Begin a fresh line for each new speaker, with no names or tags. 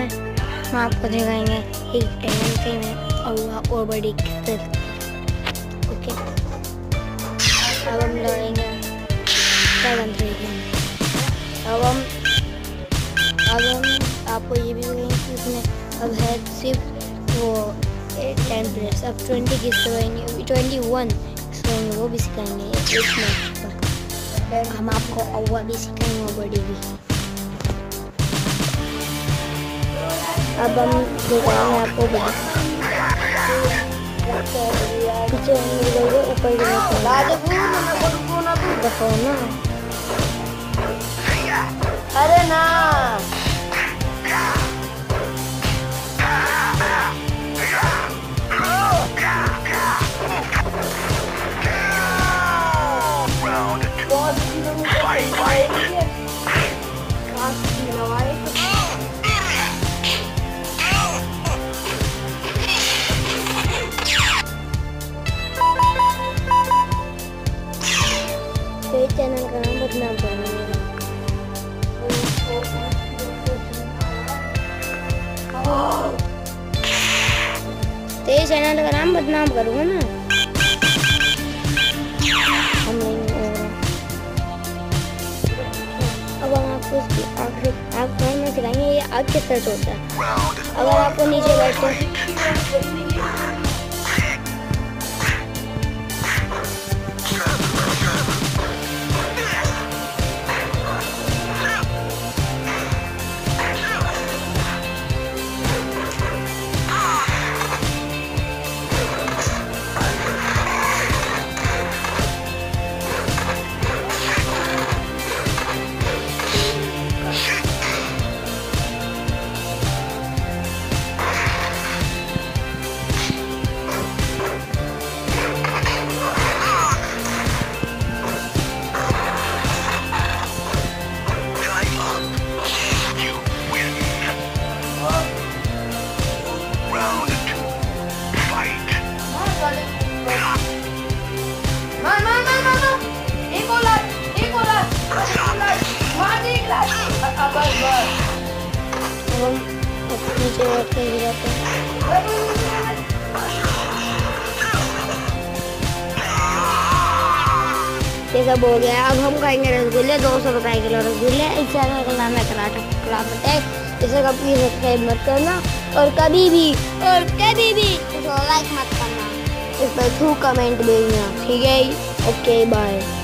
इसमें आपको दिखाएँगे एक टेन से में और और बड़ी किस्तर ओके? अब हम लगाएँगे सेवन थ्री अब हम अब हम आपको ये भी दिखाएँगे कि इसमें अब है सिर्फ़ वो टेन प्लेयर्स अब ट्वेंटी किस्त लगाएँगे ट्वेंटी वन सिखाएँगे वो भी सिखाएँगे। एक मैच पर। हम आपको अव्वा भी सिखाएँगे वो बड़ी भी। अब हम दिखाएँगे आपको पीछे ऊपर देखो ना
अरे
तो इस चैनल का नाम बदनाम करेंगे तो इस चैनल का नाम बदनाम करूँगा ना हम नहीं। अब आपको में सिखाएँगे ये आग किस तरह से होता है अगर आपको नीचे बैठे नीचे बैठ कर गिराते ये सब हो गया। अब हम खाएँगे रसगुल्ले, दो सौ रुपए किलो रसगुल्ले। इस चैनल का नाम है कराटा क्लब अटैक इसे कभी सब्सक्राइब मत करना और कभी भी, और कभी भी इसको लाइक मत करना। इस पर थ्रू कमेंट भेजना, ठीक है? Okay bye